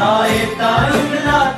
ताए ताए